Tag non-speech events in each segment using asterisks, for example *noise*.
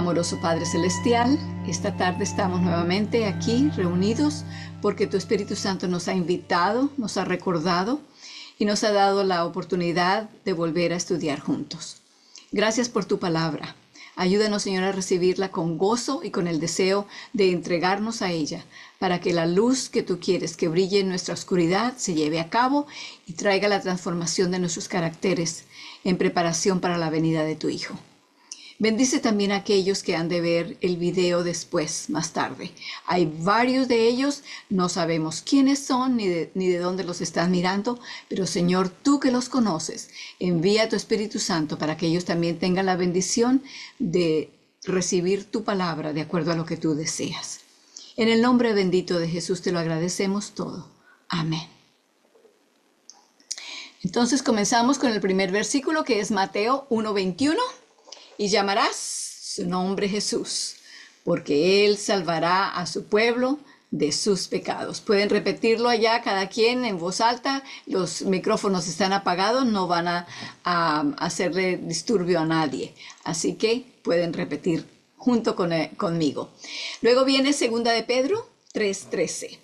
Amoroso Padre Celestial, esta tarde estamos nuevamente aquí reunidos porque tu Espíritu Santo nos ha invitado, nos ha recordado y nos ha dado la oportunidad de volver a estudiar juntos. Gracias por tu palabra. Ayúdanos, Señor, a recibirla con gozo y con el deseo de entregarnos a ella, para que la luz que tú quieres que brille en nuestra oscuridad se lleve a cabo y traiga la transformación de nuestros caracteres en preparación para la venida de tu Hijo. Bendice también a aquellos que han de ver el video después, más tarde. Hay varios de ellos, no sabemos quiénes son ni de, ni de dónde los están mirando, pero Señor, tú que los conoces, envía a tu Espíritu Santo para que ellos también tengan la bendición de recibir tu palabra de acuerdo a lo que tú deseas. En el nombre bendito de Jesús te lo agradecemos todo. Amén. Entonces comenzamos con el primer versículo que es Mateo 1.21 y llamarás su nombre Jesús, porque Él salvará a su pueblo de sus pecados. Pueden repetirlo allá cada quien en voz alta, los micrófonos están apagados, no van a, hacerle disturbio a nadie, así que pueden repetir junto con, eh, conmigo. Luego viene segunda de Pedro 3:13.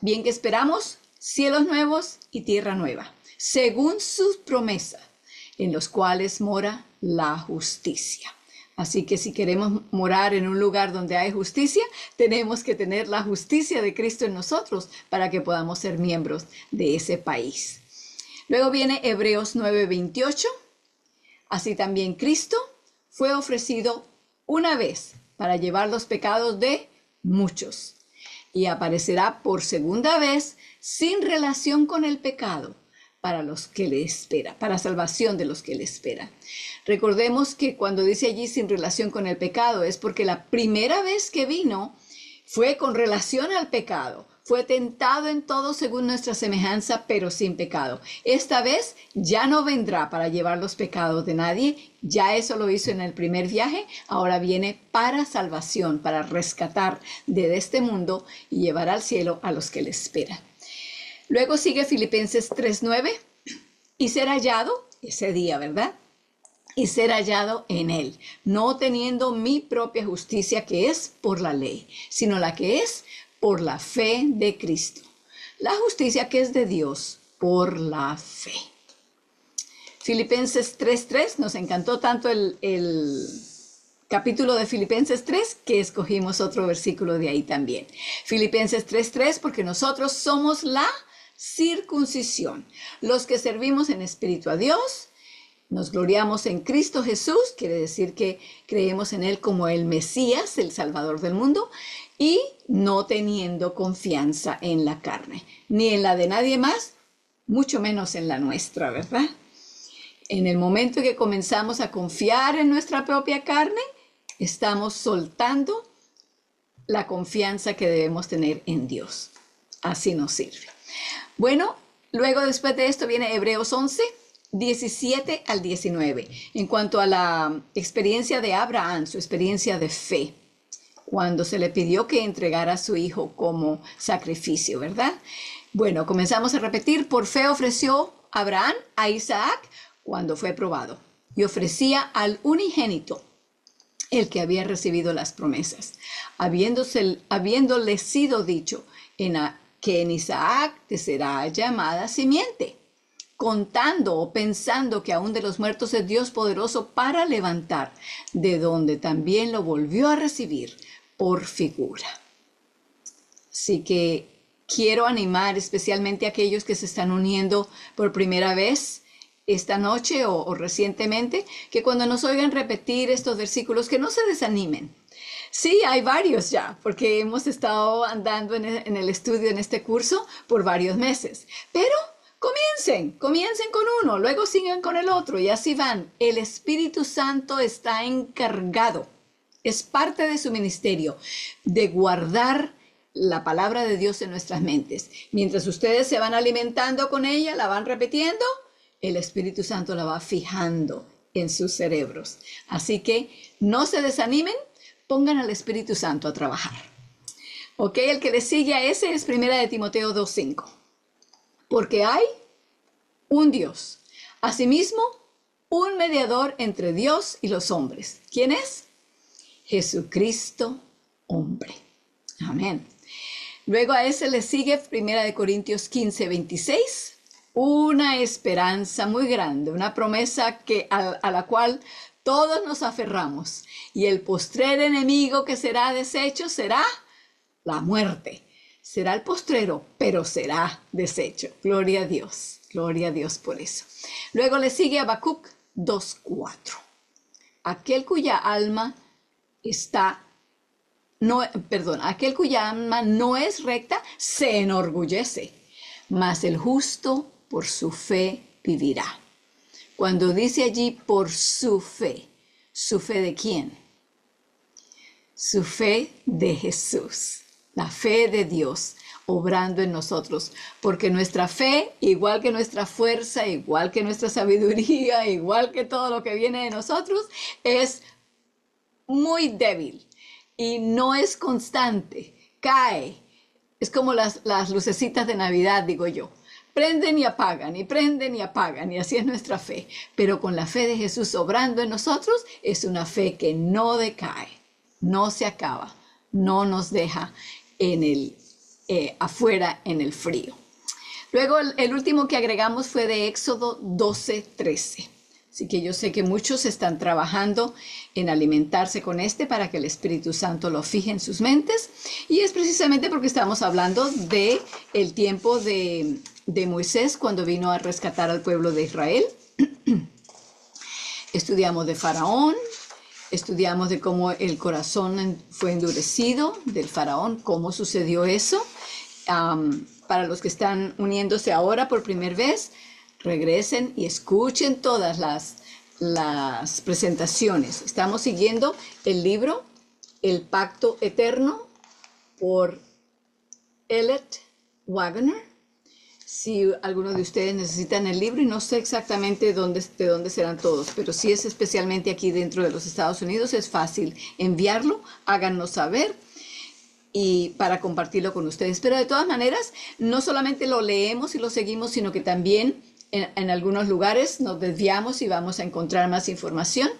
Bien que esperamos cielos nuevos y tierra nueva, según su promesa, en los cuales mora la justicia. Así que si queremos morar en un lugar donde hay justicia, tenemos que tener la justicia de Cristo en nosotros para que podamos ser miembros de ese país. Luego viene Hebreos 9:28. Así también Cristo fue ofrecido una vez para llevar los pecados de muchos y aparecerá por segunda vez sin relación con el pecado para los que le espera, para salvación de los que le esperan. Recordemos que cuando dice allí sin relación con el pecado es porque la primera vez que vino fue con relación al pecado. Fue tentado en todo según nuestra semejanza, pero sin pecado. Esta vez ya no vendrá para llevar los pecados de nadie. Ya eso lo hizo en el primer viaje. Ahora viene para salvación, para rescatar de este mundo y llevar al cielo a los que le esperan. Luego sigue Filipenses 3.9 y ser hallado ese día, ¿verdad? Y ser hallado en él, no teniendo mi propia justicia que es por la ley, sino la que es por la fe de Cristo. La justicia que es de Dios por la fe. Filipenses 3.3, nos encantó tanto el, capítulo de Filipenses 3 que escogimos otro versículo de ahí también. Filipenses 3.3 porque nosotros somos la circuncisión. Los que servimos en espíritu a Dios, nos gloriamos en Cristo Jesús, quiere decir que creemos en Él como el Mesías, el Salvador del mundo, y no teniendo confianza en la carne, ni en la de nadie más, mucho menos en la nuestra, ¿verdad? En el momento que comenzamos a confiar en nuestra propia carne, estamos soltando la confianza que debemos tener en Dios. Así nos sirve. Bueno, luego después de esto viene Hebreos 11, 17 al 19, en cuanto a la experiencia de Abraham, su experiencia de fe, cuando se le pidió que entregara a su hijo como sacrificio, ¿verdad? Bueno, comenzamos a repetir, por fe ofreció Abraham a Isaac cuando fue probado y ofrecía al unigénito el que había recibido las promesas, habiéndose, habiéndole sido dicho en, que en Isaac te será llamada simiente, contando o pensando que aún de los muertos es Dios poderoso para levantar, de donde también lo volvió a recibir por figura. Así que quiero animar especialmente a aquellos que se están uniendo por primera vez esta noche o, o, recientemente, que cuando nos oigan repetir estos versículos, que no se desanimen, Sí, hay varios ya, porque hemos estado andando en el, estudio, en este curso, por varios meses. Pero comiencen, comiencen con uno, luego sigan con el otro y así van. El Espíritu Santo está encargado, es parte de su ministerio, de guardar la palabra de Dios en nuestras mentes. Mientras ustedes se van alimentando con ella, la van repitiendo, el Espíritu Santo la va fijando en sus cerebros. Así que no se desanimen, pongan al Espíritu Santo a trabajar. Ok, el que le sigue a ese es primera de Timoteo 2.5. Porque hay un Dios. Asimismo, un mediador entre Dios y los hombres. ¿Quién es? Jesucristo hombre. Amén. Luego a ese le sigue Primera de Corintios 15, 26, una esperanza muy grande, una promesa que, a, a la cual todos nos aferramos. Y el postrer enemigo que será deshecho será la muerte. Será el postrero, pero será deshecho. Gloria a Dios. Gloria a Dios por eso. Luego le sigue Habacuc 2.4. Aquel cuya alma está no, perdón, aquel cuya alma no es recta se enorgullece, mas el justo por su fe vivirá. Cuando dice allí por su fe, ¿su fe de quién? Su fe de Jesús, la fe de Dios obrando en nosotros, porque nuestra fe, igual que nuestra fuerza, igual que nuestra sabiduría, *laughs* igual que todo lo que viene de nosotros, es muy débil y no es constante, cae. Es como las, las lucecitas de Navidad, digo yo. Prenden y apagan, y prenden y apagan, y así es nuestra fe. Pero con la fe de Jesús obrando en nosotros, es una fe que no decae, no se acaba, no nos deja en el, eh, afuera en el frío. Luego el, el último que agregamos fue de Éxodo 12, 13. Así que yo sé que muchos están trabajando en alimentarse con este para que el Espíritu Santo lo fije en sus mentes. Y es precisamente porque estamos hablando de el tiempo de, de Moisés cuando vino a rescatar al pueblo de Israel. *clears throat* Estudiamos de Faraón, estudiamos de cómo el corazón fue endurecido del Faraón, cómo sucedió eso. Para los que están uniéndose ahora por primera vez, regresen y escuchen todas las, las presentaciones. Estamos siguiendo el libro El Pacto Eterno por Elliot Wagner. Si alguno de ustedes necesitan el libro, y no sé exactamente dónde, de dónde serán todos, pero si es especialmente aquí dentro de los Estados Unidos, es fácil enviarlo, háganos saber y para compartirlo con ustedes. Pero de todas maneras, no solamente lo leemos y lo seguimos, sino que también en, algunos lugares nos desviamos y vamos a encontrar más información.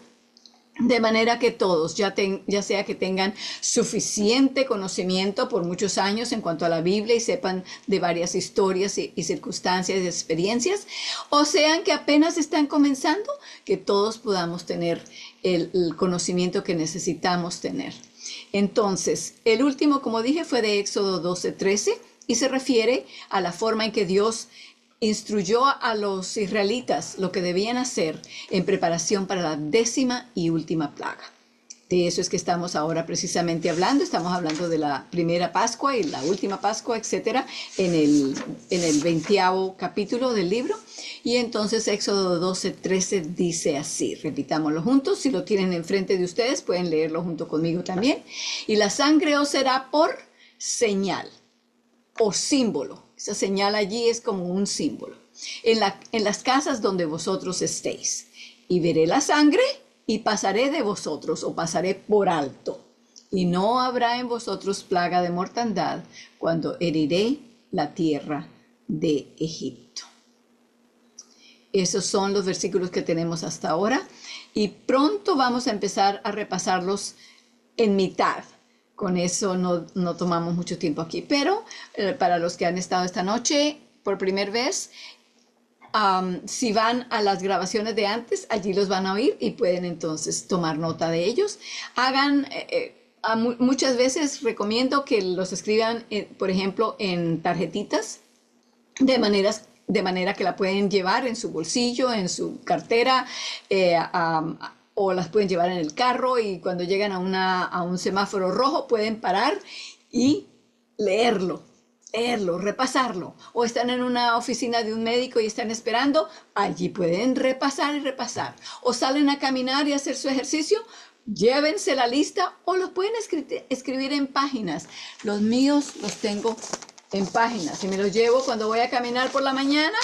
De manera que todos, ya, ya, sea que tengan suficiente conocimiento por muchos años en cuanto a la Biblia y sepan de varias historias y, circunstancias y experiencias, o sean que apenas están comenzando, que todos podamos tener el, el conocimiento que necesitamos tener. Entonces, el último, como dije, fue de Éxodo 12, 13 y se refiere a la forma en que Dios instruyó a los israelitas lo que debían hacer en preparación para la décima y última plaga. De eso es que estamos ahora precisamente hablando. Estamos hablando de la primera Pascua y la última Pascua, etcétera, en el, en el 20 capítulo del libro. Y entonces Éxodo 12, 13 dice así, repitámoslo juntos. Si lo tienen enfrente de ustedes, pueden leerlo junto conmigo también. Y la sangre os será por señal o símbolo esa señal allí es como un símbolo. En, la, en las casas donde vosotros estéis. Y veré la sangre y pasaré de vosotros o pasaré por alto. Y no habrá en vosotros plaga de mortandad cuando heriré la tierra de Egipto. Esos son los versículos que tenemos hasta ahora y pronto vamos a empezar a repasarlos en mitad con eso no, tomamos mucho tiempo aquí. Pero eh, para los que han estado esta noche por primera vez, si van a las grabaciones de antes, allí los van a oír y pueden entonces tomar nota de ellos. Hagan, eh, eh, muchas veces recomiendo que los escriban, por ejemplo, en tarjetitas, de de manera que la pueden llevar en su bolsillo, en su cartera, o las pueden llevar en el carro y cuando llegan a, una, a un semáforo rojo pueden parar y leerlo, leerlo, repasarlo. O están en una oficina de un médico y están esperando, allí pueden repasar y repasar. O salen a caminar y hacer su ejercicio, llévense la lista o lo pueden escribir en páginas. Los míos los tengo en páginas y me los llevo cuando voy a caminar por la mañana,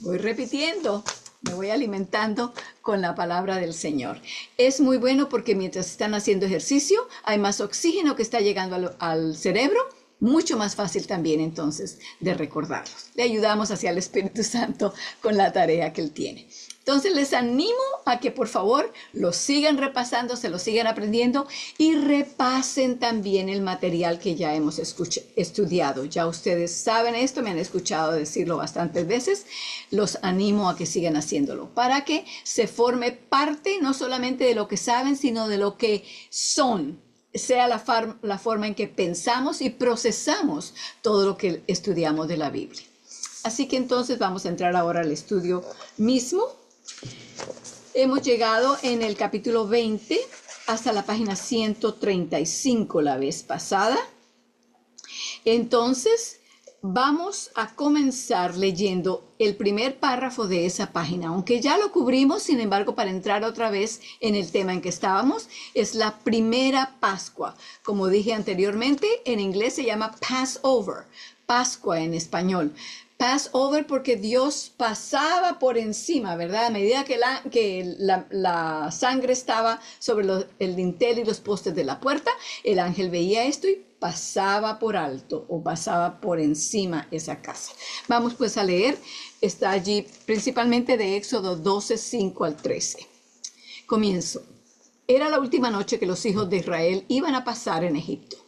voy repitiendo me voy alimentando con la palabra del Señor. Es muy bueno porque mientras están haciendo ejercicio hay más oxígeno que está llegando al, cerebro mucho más fácil también entonces de recordarlos. Le ayudamos hacia el Espíritu Santo con la tarea que él tiene. Entonces les animo a que por favor lo sigan repasando, se lo sigan aprendiendo y repasen también el material que ya hemos estudiado. Ya ustedes saben esto, me han escuchado decirlo bastantes veces. Los animo a que sigan haciéndolo para que se forme parte no solamente de lo que saben, sino de lo que son sea la, la forma en que pensamos y procesamos todo lo que estudiamos de la Biblia. Así que entonces vamos a entrar ahora al estudio mismo. Hemos llegado en el capítulo 20 hasta la página 135 la vez pasada. Entonces, Vamos a comenzar leyendo el primer párrafo de esa página, aunque ya lo cubrimos, sin embargo, para entrar otra vez en el tema en que estábamos, es la primera Pascua. Como dije anteriormente, en inglés se llama Passover, Pascua en español. Passover porque Dios pasaba por encima, ¿verdad? A medida que la, que la, sangre estaba sobre el dintel y los postes de la puerta, el ángel veía esto y pasaba por alto o pasaba por encima esa casa. Vamos pues a leer, está allí principalmente de Éxodo 12, 5 al 13. Comienzo. Era la última noche que los hijos de Israel iban a pasar en Egipto.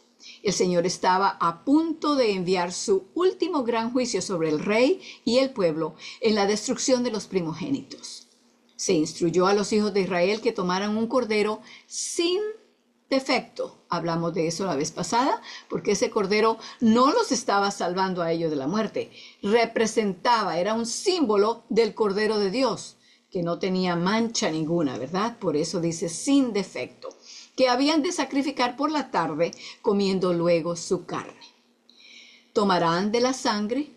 El Señor estaba a punto de enviar su último gran juicio sobre el rey y el pueblo en la destrucción de los primogénitos. Se instruyó a los hijos de Israel que tomaran un cordero sin defecto. Hablamos de eso la vez pasada, porque ese cordero no los estaba salvando a ellos de la muerte. Representaba, era un símbolo del cordero de Dios, que no tenía mancha ninguna, ¿verdad? Por eso dice sin defecto, que habían de sacrificar por la tarde, comiendo luego su carne. Tomarán de la sangre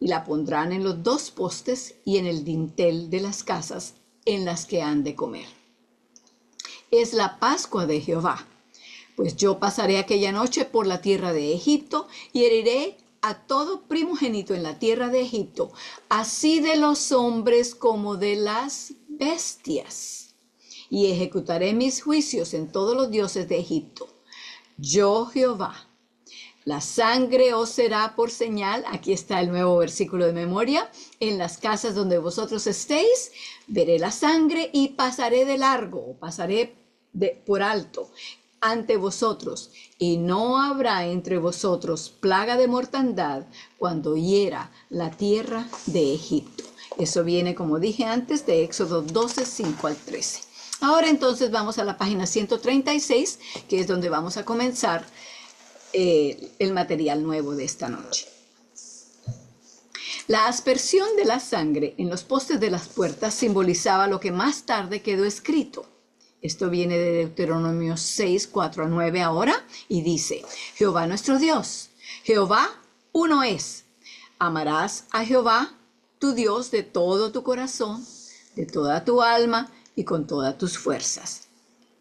y la pondrán en los dos postes y en el dintel de las casas en las que han de comer. Es la Pascua de Jehová pues yo pasaré aquella noche por la tierra de Egipto y heriré a todo primogénito en la tierra de Egipto, así de los hombres como de las bestias. Y ejecutaré mis juicios en todos los dioses de Egipto. Yo Jehová. La sangre os será por señal, aquí está el nuevo versículo de memoria, en las casas donde vosotros estéis, veré la sangre y pasaré de largo, pasaré de, por alto ante vosotros, y no habrá entre vosotros plaga de mortandad cuando hiera la tierra de Egipto. Eso viene, como dije antes, de Éxodo 12, 5 al 13. Ahora entonces vamos a la página 136, que es donde vamos a comenzar eh, el material nuevo de esta noche. La aspersión de la sangre en los postes de las puertas simbolizaba lo que más tarde quedó escrito esto viene de Deuteronomio 6, 4 a 9 ahora y dice, Jehová nuestro Dios, Jehová uno es. Amarás a Jehová, tu Dios, de todo tu corazón, de toda tu alma y con todas tus fuerzas.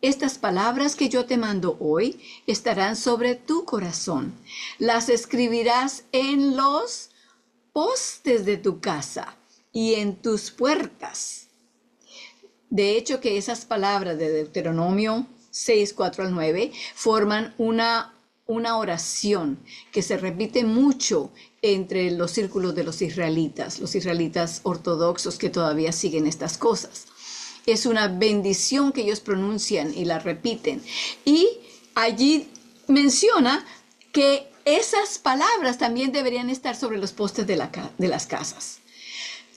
Estas palabras que yo te mando hoy estarán sobre tu corazón. Las escribirás en los postes de tu casa y en tus puertas de hecho, que esas palabras de Deuteronomio 6, 4 al 9 forman una, una oración que se repite mucho entre los círculos de los israelitas, los israelitas ortodoxos que todavía siguen estas cosas. Es una bendición que ellos pronuncian y la repiten. Y allí menciona que esas palabras también deberían estar sobre los postes de, la, de las casas.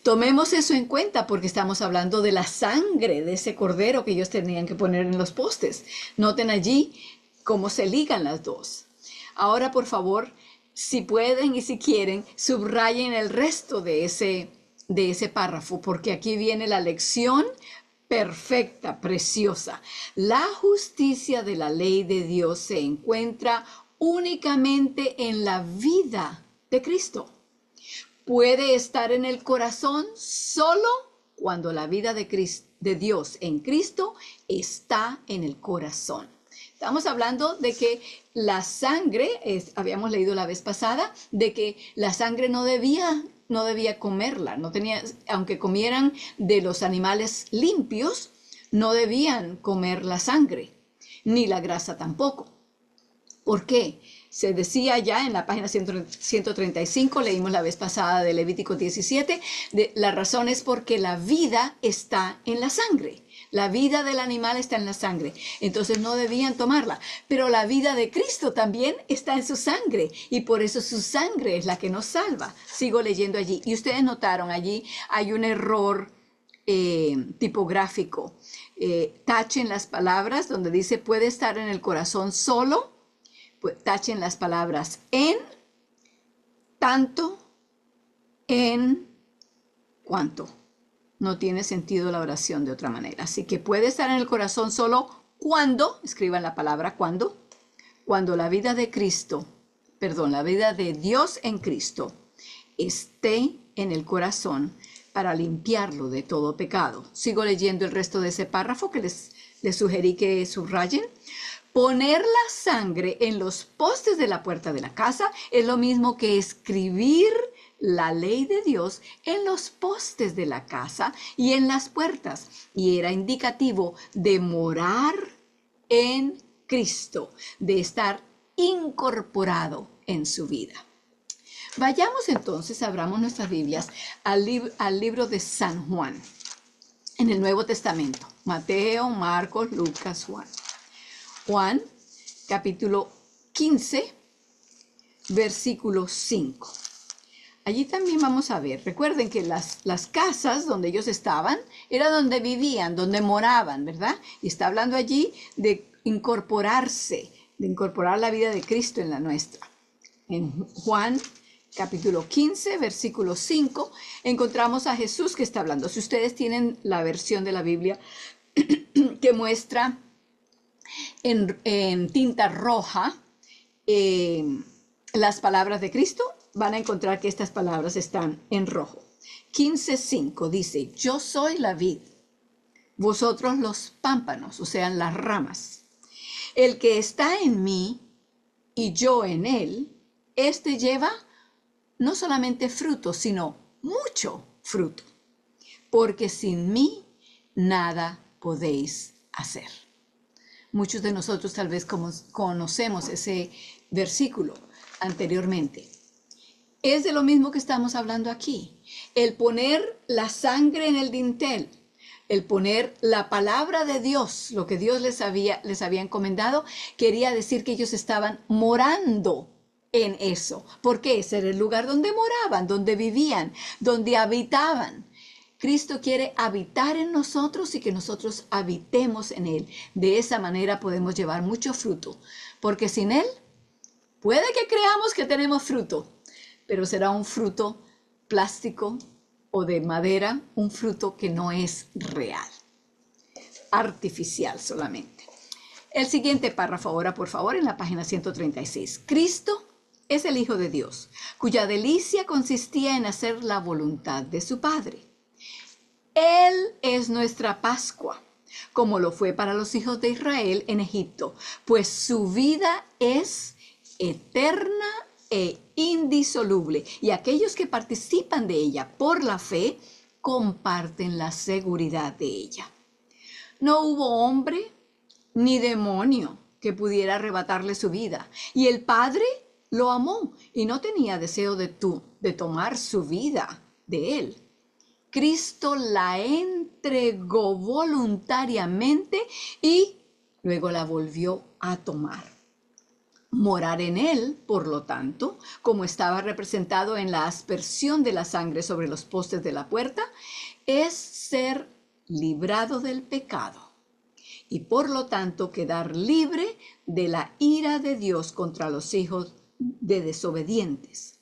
Tomemos eso en cuenta porque estamos hablando de la sangre de ese cordero que ellos tenían que poner en los postes. Noten allí cómo se ligan las dos. Ahora, por favor, si pueden y si quieren, subrayen el resto de ese, de ese párrafo porque aquí viene la lección perfecta, preciosa. La justicia de la ley de Dios se encuentra únicamente en la vida de Cristo puede estar en el corazón solo cuando la vida de, de Dios en Cristo está en el corazón. Estamos hablando de que la sangre, habíamos leído la vez pasada, de que la sangre no debía, no debía comerla, no tenía, aunque comieran de los animales limpios, no debían comer la sangre, ni la grasa tampoco. ¿Por qué? Se decía ya en la página 135, leímos la vez pasada de Levítico 17, de, la razón es porque la vida está en la sangre. La vida del animal está en la sangre, entonces no debían tomarla. Pero la vida de Cristo también está en su sangre y por eso su sangre es la que nos salva. Sigo leyendo allí. Y ustedes notaron allí hay un error eh, tipográfico. Eh, tachen las palabras donde dice puede estar en el corazón solo. Pues, tachen las palabras en, tanto, en, cuanto no tiene sentido la oración de otra manera. Así que puede estar en el corazón solo cuando, escriban la palabra cuando, cuando la vida de Cristo, perdón, la vida de Dios en Cristo esté en el corazón para limpiarlo de todo pecado. Sigo leyendo el resto de ese párrafo que les, les sugerí que subrayen. Poner la sangre en los postes de la puerta de la casa es lo mismo que escribir la ley de Dios en los postes de la casa y en las puertas, y era indicativo de morar en Cristo, de estar incorporado en su vida. Vayamos entonces, abramos nuestras Biblias al, libro de San Juan, en el Nuevo Testamento, Mateo, Marcos, Lucas, Juan. Juan, capítulo 15, versículo 5. Allí también vamos a ver, recuerden que las, las casas donde ellos estaban era donde vivían, donde moraban, ¿verdad? Y está hablando allí de incorporarse, de incorporar la vida de Cristo en la nuestra. En Juan capítulo 15, versículo 5, encontramos a Jesús que está hablando. Si ustedes tienen la versión de la Biblia *clears throat* que muestra en, tinta roja eh, las palabras de Cristo, van a encontrar que estas palabras están en rojo. 15.5 dice, yo soy la vid, vosotros los pámpanos, o sea, las ramas. El que está en mí y yo en él, este lleva no solamente fruto, sino mucho fruto, porque sin mí nada podéis hacer. Muchos de nosotros tal vez conocemos ese versículo anteriormente es de lo mismo que estamos hablando aquí. El poner la sangre en el dintel, el poner la palabra de Dios, lo que Dios les había, les había encomendado, quería decir que ellos estaban morando en eso, porque ese era el lugar donde moraban, donde vivían, donde habitaban. Cristo quiere habitar en nosotros y que nosotros habitemos en Él. De esa manera podemos llevar mucho fruto, porque sin Él puede que creamos que tenemos fruto, pero será un fruto plástico o de madera, un fruto que no es real, artificial solamente. El siguiente párrafo ahora, por favor, en la página 136. Cristo es el Hijo de Dios, cuya delicia consistía en hacer la voluntad de su Padre. Él es nuestra Pascua, como lo fue para los hijos de Israel en Egipto, pues su vida es eterna e indisoluble y aquellos que participan de ella por la fe comparten la seguridad de ella. No hubo hombre ni demonio que pudiera arrebatarle su vida y el Padre lo amó y no tenía deseo de, tú, de tomar su vida de él. Cristo la entregó voluntariamente y luego la volvió a tomar. Morar en él, por lo tanto, como estaba representado en la aspersión de la sangre sobre los postes de la puerta, es ser librado del pecado y por lo tanto quedar libre de la ira de Dios contra los hijos de desobedientes.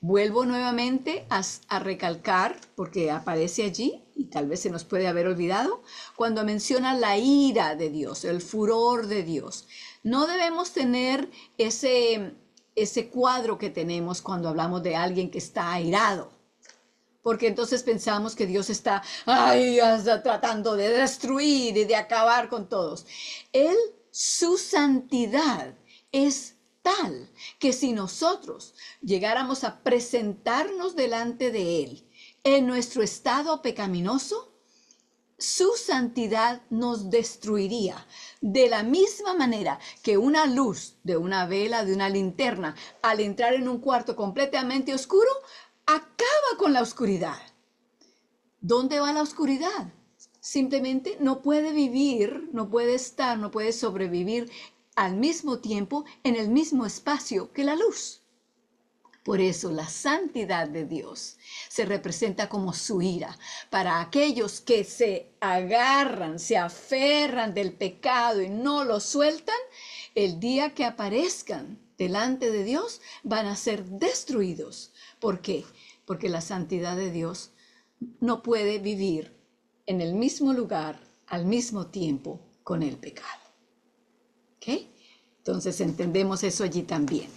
Vuelvo nuevamente a, a, recalcar, porque aparece allí, y tal vez se nos puede haber olvidado, cuando menciona la ira de Dios, el furor de Dios. No debemos tener ese, ese cuadro que tenemos cuando hablamos de alguien que está airado. Porque entonces pensamos que Dios está, ay, tratando de destruir y de acabar con todos. Él, su santidad es tal que si nosotros llegáramos a presentarnos delante de Él en nuestro estado pecaminoso, su santidad nos destruiría. De la misma manera que una luz de una vela, de una linterna, al entrar en un cuarto completamente oscuro, acaba con la oscuridad. ¿Dónde va la oscuridad? Simplemente no puede vivir, no puede estar, no puede sobrevivir al mismo tiempo en el mismo espacio que la luz. Por eso la santidad de Dios se representa como su ira para aquellos que se agarran, se aferran del pecado y no lo sueltan. El día que aparezcan delante de Dios van a ser destruidos. ¿Por qué? Porque la santidad de Dios no puede vivir en el mismo lugar al mismo tiempo con el pecado. ¿Ok? Entonces entendemos eso allí también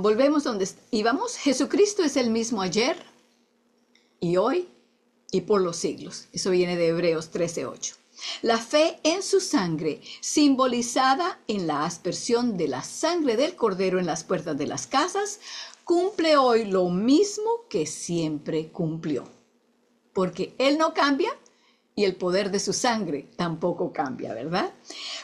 volvemos donde íbamos. Jesucristo es el mismo ayer y hoy y por los siglos. Eso viene de Hebreos 13:8. La fe en su sangre, simbolizada en la aspersión de la sangre del cordero en las puertas de las casas, cumple hoy lo mismo que siempre cumplió. Porque Él no cambia y el poder de su sangre tampoco cambia, ¿verdad?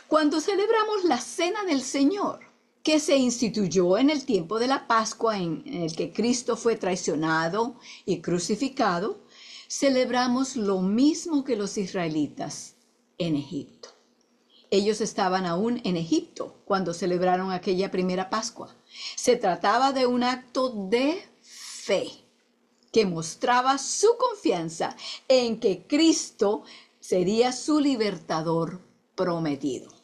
Cuando celebramos la cena del Señor, que se instituyó en el tiempo de la Pascua en el que Cristo fue traicionado y crucificado, celebramos lo mismo que los israelitas en Egipto. Ellos estaban aún en Egipto cuando celebraron aquella primera Pascua. Se trataba de un acto de fe que mostraba su confianza en que Cristo sería su libertador prometido.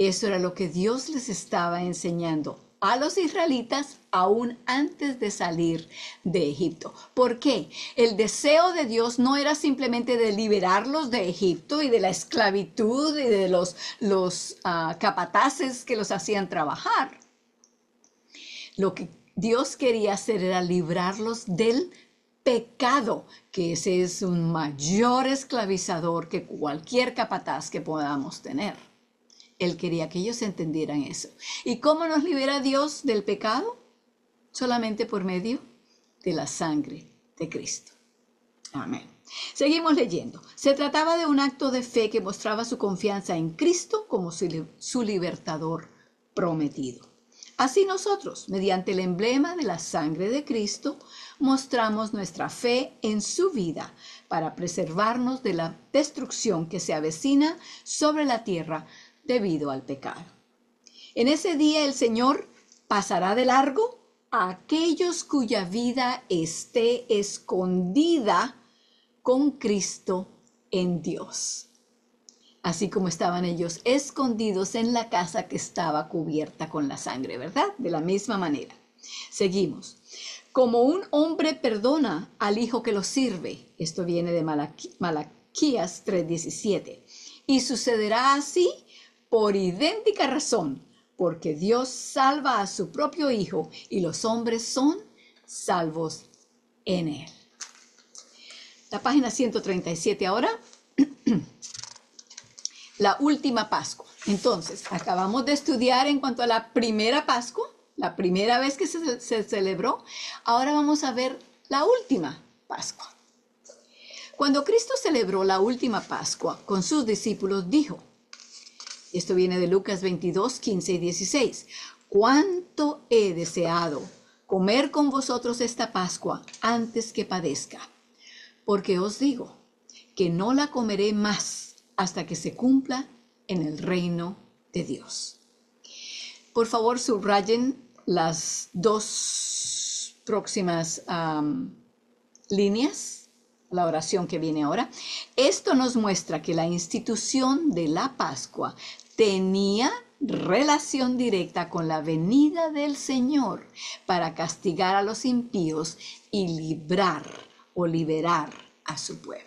Eso era lo que Dios les estaba enseñando a los israelitas aún antes de salir de Egipto. ¿Por qué? El deseo de Dios no era simplemente de liberarlos de Egipto y de la esclavitud y de los, uh, capataces que los hacían trabajar. Lo que Dios quería hacer era librarlos del pecado, que ese es un mayor esclavizador que cualquier capataz que podamos tener. Él quería que ellos entendieran eso. ¿Y cómo nos libera Dios del pecado? Solamente por medio de la sangre de Cristo. Amén. Seguimos leyendo. Se trataba de un acto de fe que mostraba su confianza en Cristo como su, libertador prometido. Así nosotros, mediante el emblema de la sangre de Cristo, mostramos nuestra fe en su vida para preservarnos de la destrucción que se avecina sobre la tierra debido al pecado. En ese día el Señor pasará de largo a aquellos cuya vida esté escondida con Cristo en Dios. Así como estaban ellos escondidos en la casa que estaba cubierta con la sangre, ¿verdad? De la misma manera. Seguimos. Como un hombre perdona al hijo que lo sirve. Esto viene de Malaquías 3:17. Y sucederá así por idéntica razón, porque Dios salva a su propio Hijo y los hombres son salvos en Él. La página 137 ahora. *clears throat* la última Pascua. Entonces, acabamos de estudiar en cuanto a la primera Pascua, la primera vez que se, se celebró. Ahora vamos a ver la última Pascua. Cuando Cristo celebró la última Pascua con sus discípulos, dijo, esto viene de Lucas 22, 15 y 16. Cuánto he deseado comer con vosotros esta Pascua antes que padezca. Porque os digo que no la comeré más hasta que se cumpla en el reino de Dios. Por favor, subrayen las dos próximas líneas, la oración que viene ahora. Esto nos muestra que la institución de la Pascua tenía relación directa con la venida del Señor para castigar a los impíos y librar o liberar a su pueblo.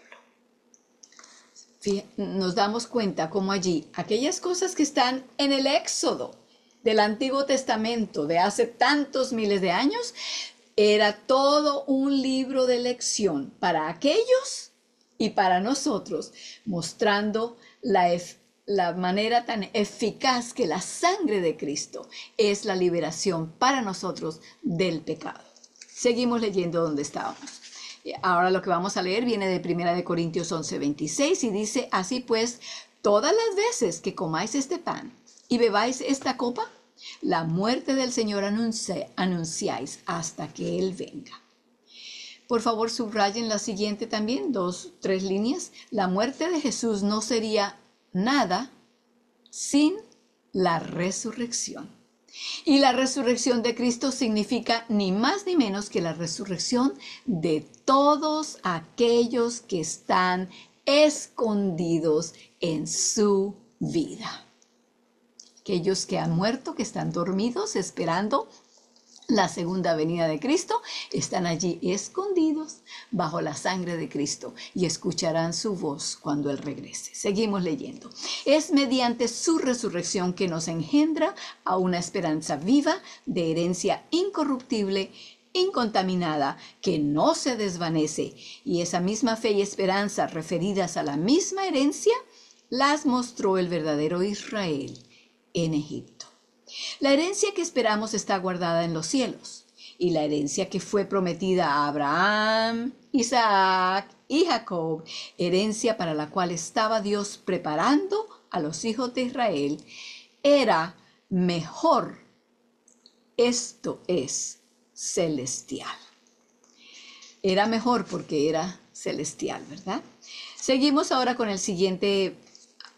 Nos damos cuenta como allí aquellas cosas que están en el Éxodo del Antiguo Testamento de hace tantos miles de años, era todo un libro de lección para aquellos y para nosotros, mostrando la la manera tan eficaz que la sangre de Cristo es la liberación para nosotros del pecado. Seguimos leyendo donde estábamos. Ahora lo que vamos a leer viene de 1 de Corintios 11, 26 y dice, así pues, todas las veces que comáis este pan y bebáis esta copa, la muerte del Señor anunciáis hasta que Él venga. Por favor, subrayen la siguiente también, dos, tres líneas. La muerte de Jesús no sería nada sin la resurrección. Y la resurrección de Cristo significa ni más ni menos que la resurrección de todos aquellos que están escondidos en su vida. Aquellos que han muerto, que están dormidos esperando la segunda venida de Cristo, están allí escondidos bajo la sangre de Cristo y escucharán su voz cuando Él regrese. Seguimos leyendo. Es mediante su resurrección que nos engendra a una esperanza viva de herencia incorruptible incontaminada, que no se desvanece, y esa misma fe y esperanza referidas a la misma herencia, las mostró el verdadero Israel en Egipto. La herencia que esperamos está guardada en los cielos, y la herencia que fue prometida a Abraham, Isaac y Jacob, herencia para la cual estaba Dios preparando a los hijos de Israel, era mejor. Esto es celestial. Era mejor porque era celestial, ¿verdad? Seguimos ahora con el siguiente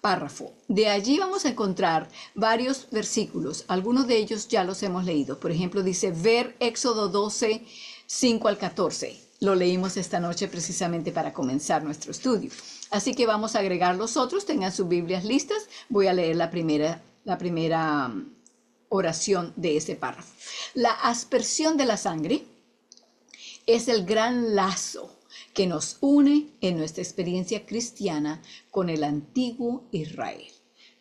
párrafo. De allí vamos a encontrar varios versículos. Algunos de ellos ya los hemos leído. Por ejemplo, dice, ver Éxodo 12, 5 al 14. Lo leímos esta noche precisamente para comenzar nuestro estudio. Así que vamos a agregar los otros. Tengan sus Biblias listas. Voy a leer la primera, la primera um, oración de ese párrafo. La aspersión de la sangre es el gran lazo que nos une en nuestra experiencia cristiana con el antiguo Israel.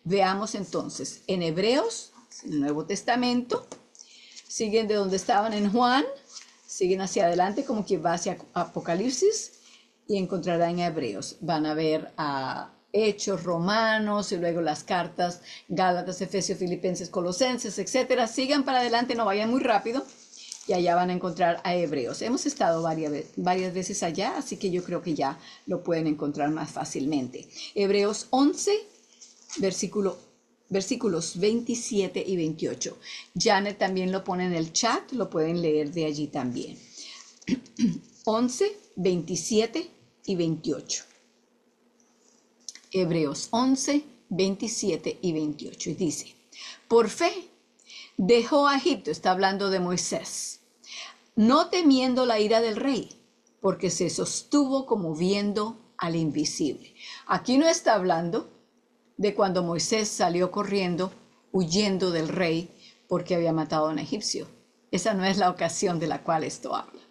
Veamos entonces en Hebreos, el Nuevo Testamento, siguen de donde estaban en Juan, siguen hacia adelante como que va hacia Apocalipsis y encontrarán en Hebreos. Van a ver a Hechos, Romanos y luego las cartas Gálatas, Efesios, Filipenses, Colosenses, etcétera. Sigan para adelante, no vayan muy rápido y allá van a encontrar a Hebreos. Hemos estado varias, varias veces allá, así que yo creo que ya lo pueden encontrar más fácilmente. Hebreos 11, versículo, versículos 27 y 28. Janet también lo pone en el chat, lo pueden leer de allí también. *clears throat* 11, 27 y 28. Hebreos 11, 27 y 28. Y dice, por fe dejó a Egipto, está hablando de Moisés, no temiendo la ira del rey, porque se sostuvo como viendo al invisible. Aquí no está hablando de cuando Moisés salió corriendo, huyendo del rey, porque había matado a un egipcio. Esa no es la ocasión de la cual esto habla.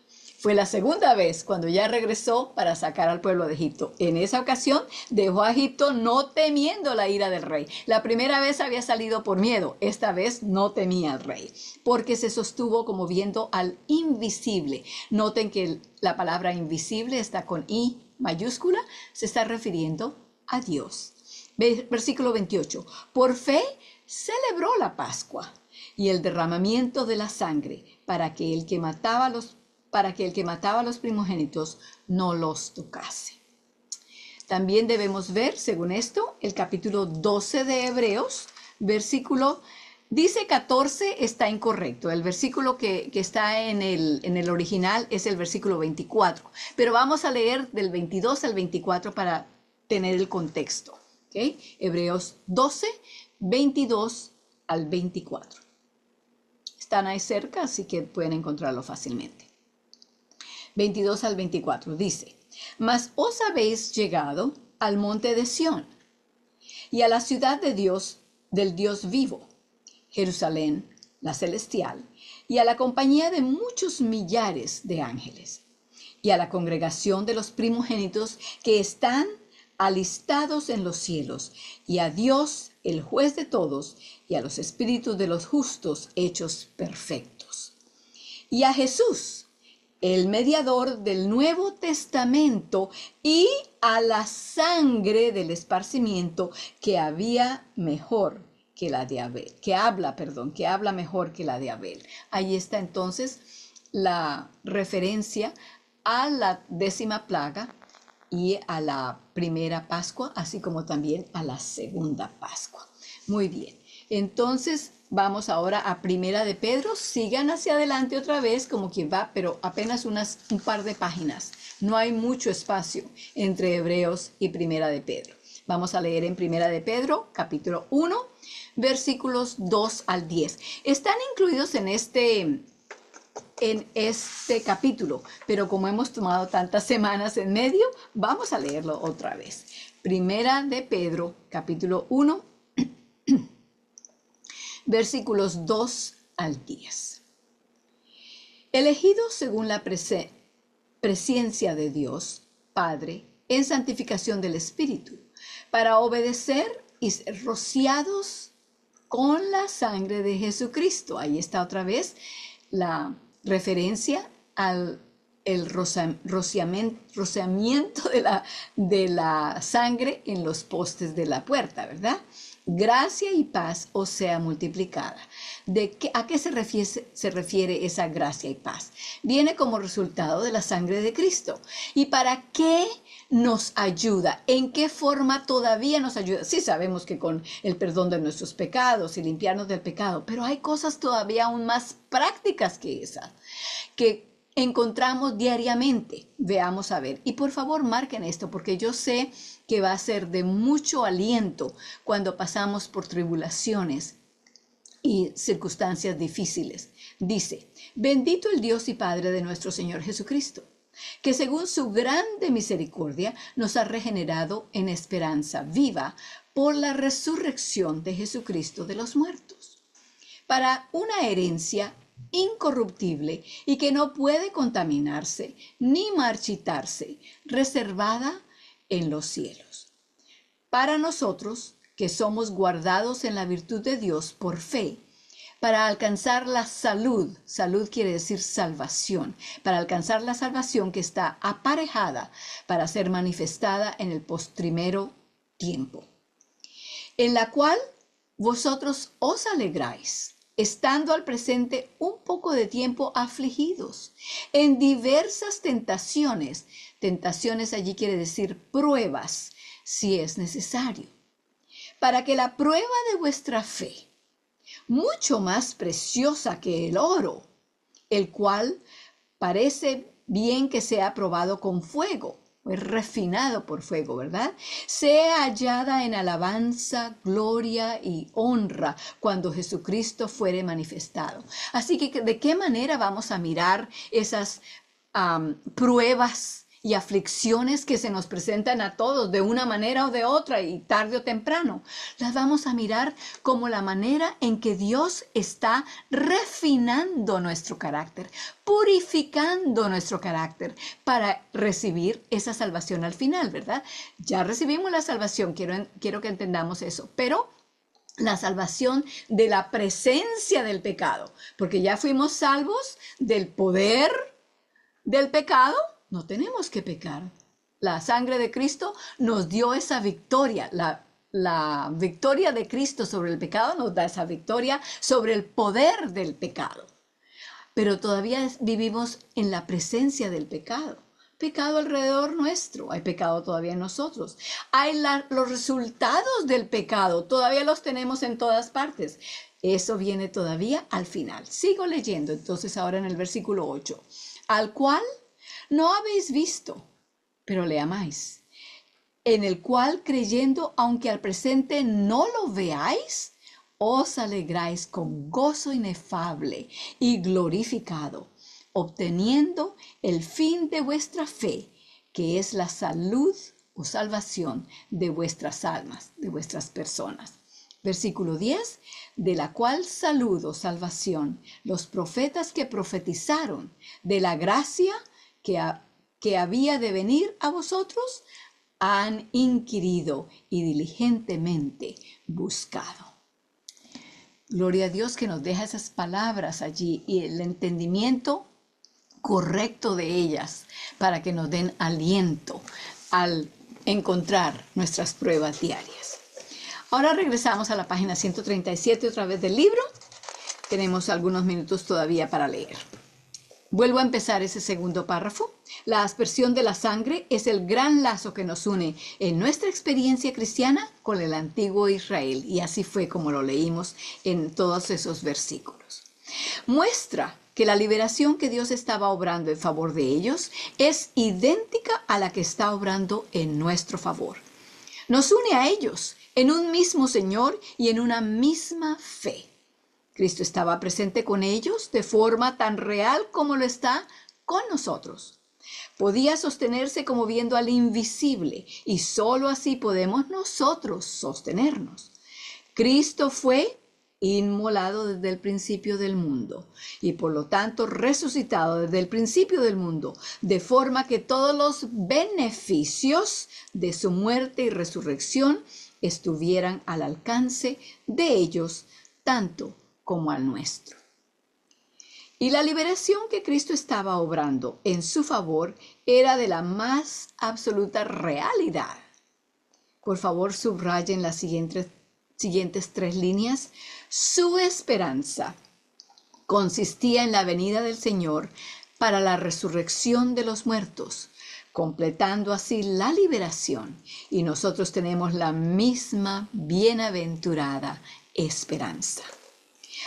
Fue la segunda vez cuando ya regresó para sacar al pueblo de Egipto. En esa ocasión dejó a Egipto no temiendo la ira del rey. La primera vez había salido por miedo, esta vez no temía al rey, porque se sostuvo como viendo al invisible. Noten que la palabra invisible está con I mayúscula, se está refiriendo a Dios. Versículo 28. Por fe celebró la Pascua y el derramamiento de la sangre para que el que mataba a los para que el que mataba a los primogénitos no los tocase. También debemos ver, según esto, el capítulo 12 de Hebreos, versículo, dice 14 está incorrecto. El versículo que, está en el, en el original es el versículo 24, pero vamos a leer del 22 al 24 para tener el contexto. Hebreos 12, 22 al 24. Están ahí cerca, así que pueden encontrarlo fácilmente. 22 al 24. Dice, mas os habéis llegado al monte de Sión y a la ciudad de Dios, del Dios vivo, Jerusalén, la celestial, y a la compañía de muchos millares de ángeles, y a la congregación de los primogénitos que están alistados en los cielos, y a Dios, el juez de todos, y a los espíritus de los justos hechos perfectos, y a Jesús, el mediador del Nuevo Testamento y a la sangre del esparcimiento que había mejor que la de Abel, que habla, perdón, que habla mejor que la de Abel. Ahí está entonces la referencia a la décima plaga y a la primera Pascua, así como también a la segunda Pascua. Muy bien, entonces vamos ahora a Primera de Pedro. Sigan hacia adelante otra vez como quien va, pero apenas unas, un par de páginas. No hay mucho espacio entre Hebreos y Primera de Pedro. Vamos a leer en Primera de Pedro, capítulo 1, versículos 2 al 10. Están incluidos en este en este capítulo, pero como hemos tomado tantas semanas en medio, vamos a leerlo otra vez. Primera de Pedro, capítulo 1, *clears throat* versículos 2 al 10. Elegidos según la presencia de Dios, Padre, en santificación del Espíritu, para obedecer y rociados con la sangre de Jesucristo. Ahí está otra vez la referencia al el rociamiento de la, de la sangre en los postes de la puerta, ¿verdad? Gracia y paz os sea multiplicada. ¿De qué, ¿A qué se refiere, esa gracia y paz? Viene como resultado de la sangre de Cristo. ¿Y para qué nos ayuda? ¿En qué forma todavía nos ayuda? Sí sabemos que con el perdón de nuestros pecados y limpiarnos del pecado, pero hay cosas todavía aún más prácticas que esas, que encontramos diariamente. Veamos a ver. Y por favor marquen esto porque yo sé que va a ser de mucho aliento cuando pasamos por tribulaciones y circunstancias difíciles. Dice, bendito el Dios y Padre de nuestro Señor Jesucristo, que según su grande misericordia nos ha regenerado en esperanza viva por la resurrección de Jesucristo de los muertos, para una herencia incorruptible y que no puede contaminarse ni marchitarse, reservada en los cielos. Para nosotros, que somos guardados en la virtud de Dios por fe, para alcanzar la salud, salud quiere decir salvación, para alcanzar la salvación que está aparejada para ser manifestada en el postrimero tiempo, en la cual vosotros os alegráis estando al presente un poco de tiempo afligidos en diversas tentaciones. Tentaciones allí quiere decir pruebas, si es necesario, para que la prueba de vuestra fe, mucho más preciosa que el oro, el cual parece bien que sea probado con fuego, es refinado por fuego, ¿verdad? Sea hallada en alabanza, gloria y honra cuando Jesucristo fuere manifestado. Así que, ¿de qué manera vamos a mirar esas pruebas? Y aflicciones que se nos presentan a todos de una manera o de otra y tarde o temprano. Las vamos a mirar como la manera en que Dios está refinando nuestro carácter, purificando nuestro carácter para recibir esa salvación al final, ¿verdad? Ya recibimos la salvación, quiero, quiero que entendamos eso, pero la salvación de la presencia del pecado, porque ya fuimos salvos del poder del pecado no tenemos que pecar. La sangre de Cristo nos dio esa victoria. La, la victoria de Cristo sobre el pecado nos da esa victoria sobre el poder del pecado. Pero todavía vivimos en la presencia del pecado pecado alrededor nuestro, hay pecado todavía en nosotros. Hay los resultados del pecado, todavía los tenemos en todas partes. Eso viene todavía al final. Sigo leyendo entonces ahora en el versículo 8, al cual no habéis visto, pero le amáis, en el cual creyendo, aunque al presente no lo veáis, os alegráis con gozo inefable y glorificado, obteniendo el fin de vuestra fe, que es la salud o salvación de vuestras almas, de vuestras personas. Versículo 10, de la cual salud o salvación los profetas que profetizaron de la gracia que, había de venir a vosotros, han inquirido y diligentemente buscado. Gloria a Dios que nos deja esas palabras allí y el entendimiento correcto de ellas para que nos den aliento al encontrar nuestras pruebas diarias. Ahora regresamos a la página 137 otra vez del libro. Tenemos algunos minutos todavía para leer. Vuelvo a empezar ese segundo párrafo. La aspersión de la sangre es el gran lazo que nos une en nuestra experiencia cristiana con el antiguo Israel. Y así fue como lo leímos en todos esos versículos. Muestra que la liberación que Dios estaba obrando en favor de ellos es idéntica a la que está obrando en nuestro favor. Nos une a ellos en un mismo Señor y en una misma fe. Cristo estaba presente con ellos de forma tan real como lo está con nosotros. Podía sostenerse como viendo al invisible y sólo así podemos nosotros sostenernos. Cristo fue inmolado desde el principio del mundo y por lo tanto resucitado desde el principio del mundo, de forma que todos los beneficios de su muerte y resurrección estuvieran al alcance de ellos, tanto como al nuestro. Y la liberación que Cristo estaba obrando en su favor era de la más absoluta realidad. Por favor, subrayen las siguientes, siguientes tres líneas. Su esperanza consistía en la venida del Señor para la resurrección de los muertos, completando así la liberación. Y nosotros tenemos la misma bienaventurada esperanza.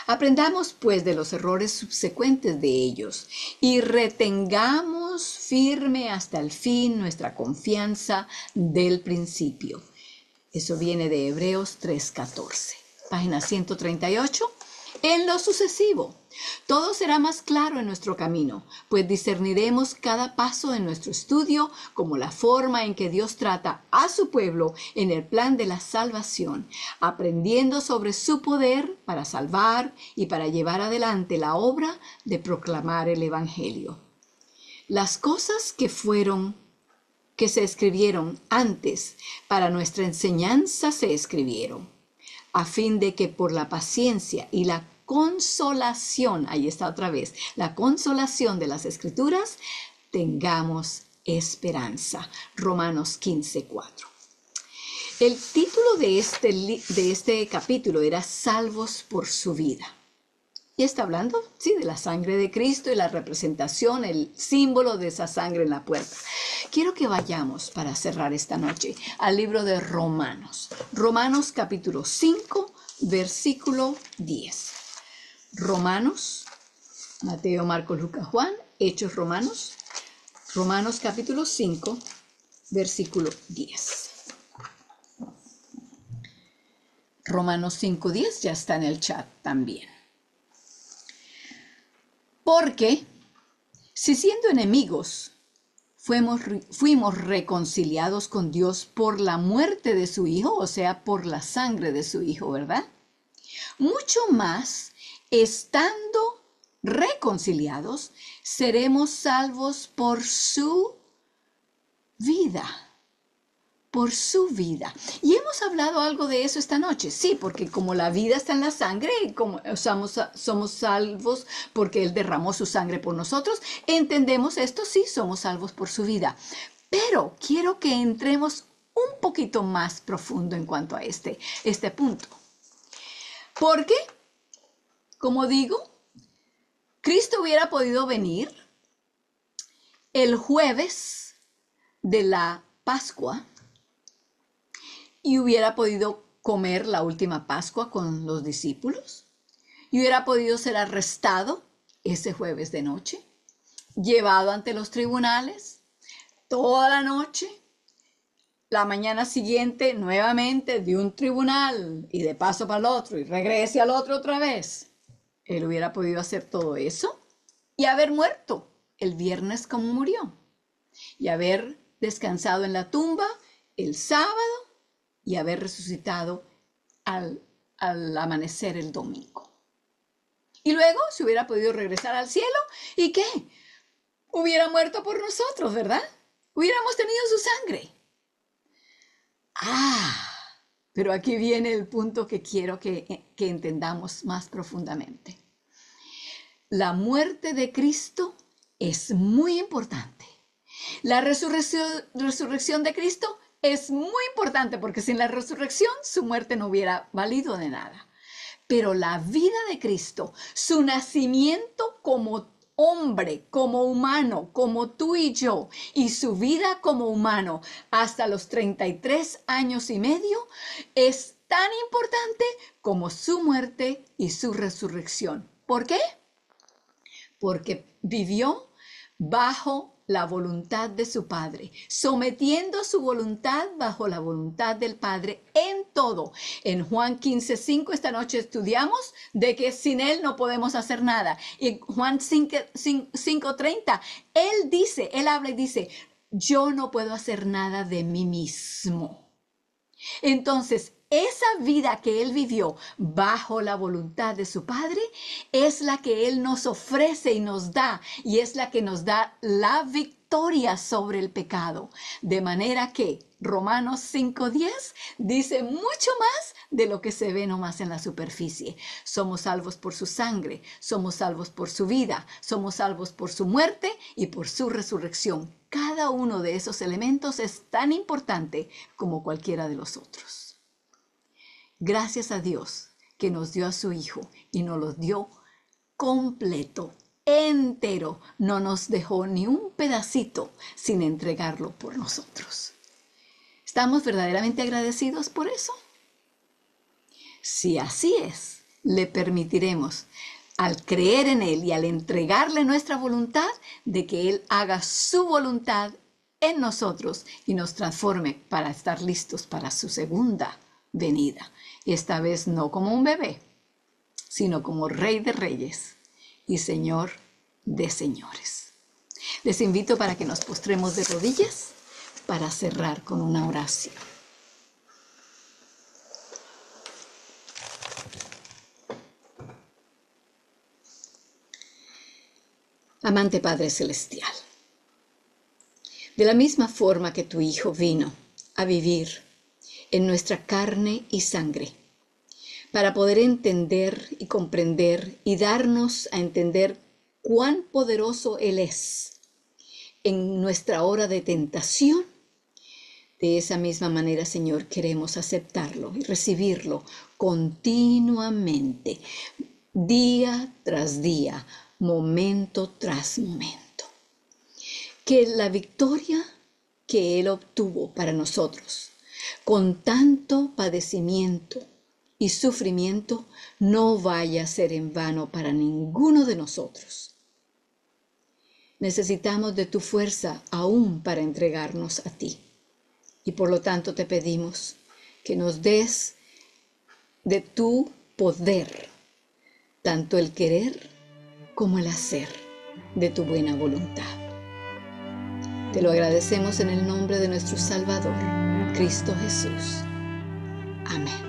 Aprendamos pues de los errores subsecuentes de ellos y retengamos firme hasta el fin nuestra confianza del principio. Eso viene de Hebreos 3:14, página 138. En lo sucesivo, todo será más claro en nuestro camino, pues discerniremos cada paso en nuestro estudio como la forma en que Dios trata a su pueblo en el plan de la salvación, aprendiendo sobre su poder para salvar y para llevar adelante la obra de proclamar el Evangelio. Las cosas que fueron que se escribieron antes para nuestra enseñanza se escribieron, a fin de que por la paciencia y la consolación, ahí está otra vez, la consolación de las escrituras, tengamos esperanza. Romanos 15, 4. El título de este, de este capítulo era Salvos por su vida. Y está hablando, sí, de la sangre de Cristo y la representación, el símbolo de esa sangre en la puerta. Quiero que vayamos para cerrar esta noche al libro de Romanos. Romanos capítulo 5, versículo 10. Romanos, Mateo, Marcos, Lucas, Juan, Hechos Romanos, Romanos capítulo 5, versículo 10. Romanos 5.10 ya está en el chat también. Porque si siendo enemigos fuimos, fuimos reconciliados con Dios por la muerte de su Hijo, o sea, por la sangre de su Hijo, ¿verdad? Mucho más estando reconciliados, seremos salvos por su vida, por su vida. Y hemos hablado algo de eso esta noche, sí, porque como la vida está en la sangre y como somos, somos salvos porque Él derramó su sangre por nosotros, entendemos esto, sí, somos salvos por su vida. Pero quiero que entremos un poquito más profundo en cuanto a este, este punto. ¿Por qué? Como digo, Cristo hubiera podido venir el jueves de la Pascua y hubiera podido comer la última Pascua con los discípulos y hubiera podido ser arrestado ese jueves de noche, llevado ante los tribunales toda la noche, la mañana siguiente nuevamente de un tribunal y de paso para el otro y regrese al otro otra vez él hubiera podido hacer todo eso y haber muerto el viernes como murió y haber descansado en la tumba el sábado y haber resucitado al, amanecer el domingo. Y luego se hubiera podido regresar al cielo y qué? Hubiera muerto por nosotros, ¿verdad? Hubiéramos tenido su sangre. Ah, pero aquí viene el punto que quiero que, entendamos más profundamente. La muerte de Cristo es muy importante. La resurrección, resurrección de Cristo es muy importante porque sin la resurrección su muerte no hubiera valido de nada. Pero la vida de Cristo, su nacimiento como hombre, como humano, como tú y yo, y su vida como humano hasta los 33 años y medio es tan importante como su muerte y su resurrección. ¿Por qué? Porque vivió bajo la voluntad de su Padre, sometiendo su voluntad bajo la voluntad del Padre en todo. En Juan 15, 5 esta noche estudiamos de que sin Él no podemos hacer nada. Y Juan 5, 30, Él dice, Él habla y dice, yo no puedo hacer nada de mí mismo. Entonces, esa vida que Él vivió bajo la voluntad de su Padre es la que Él nos ofrece y nos da y es la que nos da la victoria sobre el pecado. De manera que Romanos 5.10 dice mucho más de lo que se ve nomás en la superficie. Somos salvos por su sangre, somos salvos por su vida, somos salvos por su muerte y por su resurrección. Cada uno de esos elementos es tan importante como cualquiera de los otros. Gracias a Dios que nos dio a su Hijo y nos lo dio completo, entero. No nos dejó ni un pedacito sin entregarlo por nosotros. ¿Estamos verdaderamente agradecidos por eso? Si así es, le permitiremos al creer en Él y al entregarle nuestra voluntad, de que Él haga su voluntad en nosotros y nos transforme para estar listos para su segunda venida. Y esta vez no como un bebé, sino como Rey de Reyes y Señor de Señores. Les invito para que nos postremos de rodillas para cerrar con una oración. Amante Padre Celestial, de la misma forma que tu Hijo vino a vivir en nuestra carne y sangre, para poder entender y comprender y darnos a entender cuán poderoso Él es en nuestra hora de tentación. De esa misma manera, Señor, queremos aceptarlo y recibirlo continuamente, día tras día, momento tras momento. Que la victoria que Él obtuvo para nosotros con tanto padecimiento y sufrimiento no vaya a ser en vano para ninguno de nosotros. Necesitamos de tu fuerza aún para entregarnos a ti. Y por lo tanto te pedimos que nos des de tu poder, tanto el querer como el hacer de tu buena voluntad. Te lo agradecemos en el nombre de nuestro Salvador Cristo Jesús. Amén.